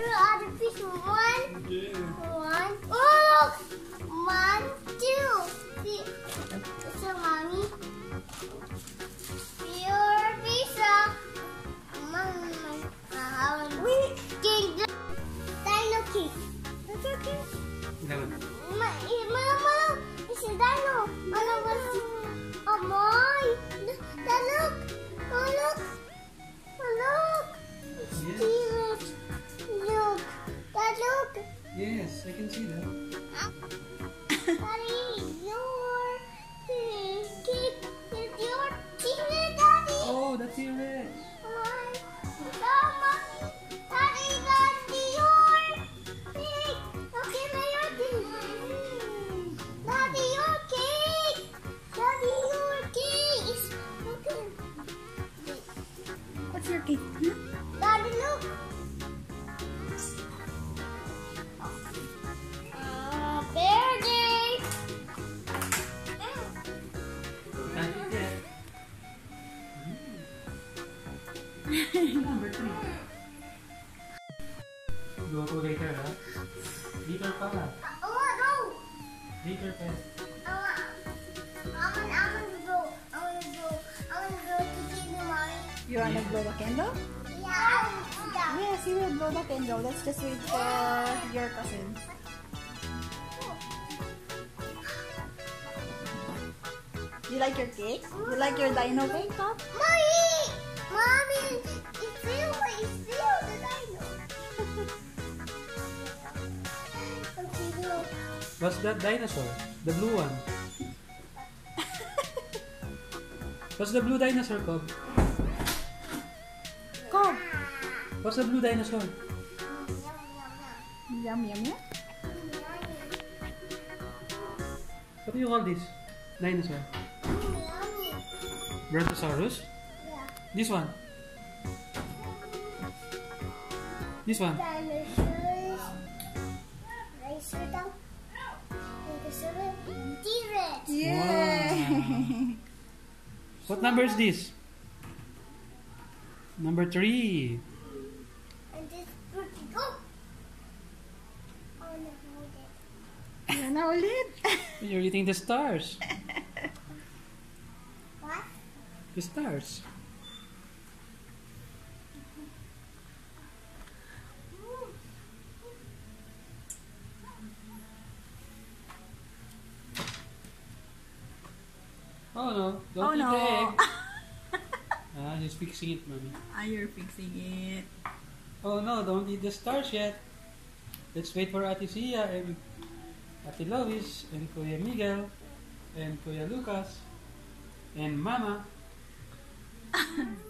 two other fish. One, Yeah. one. Oh, look. One, two. See, so mommy. Pure pizza. Mama. Uh, Wait. King Dino King. That's okay. Dapat. Yes, I can see that. Daddy, your cake is your T-Rex, Daddy. Oh, that's T-Rex. Mama. Mama. Daddy, Daddy, your cake. Okay, na your cake. Daddy, your cake. Daddy, your cake. is Okay. What's your cake? Huh? Daddy, look. Go to later, ha? Later pa ha? Oh, no. Later pa. I want, I want, I want to go. I want to go. I want to go to mommy. You wanna blow the candle? Yeah, I want to that. Yes, you will blow the candle. Let's just wait for your cousins. You like your cake? You like your dino cake, Pop? Mommy! What's that dinosaur? The blue one. What's the blue dinosaur, Kob? Come. What's the blue dinosaur? Yum, yum, yum. What do you call this? Dinosaur. Brontosaurus? This one. This one. Dinosaurs. Dinosaur Dinosaur. T-Rex. Yay! What number is this? Number three. And this pretty no, hold na ulit. You're eating the stars. What? The stars. Oh no, don't oh eat no. the egg. Ah, just fixing it, mommy. ah, you're fixing it. Oh no, don't eat the stars yet. Let's wait for Ate Sia and Ate Lois and Kuya Miguel and Kuya Lucas and Mama.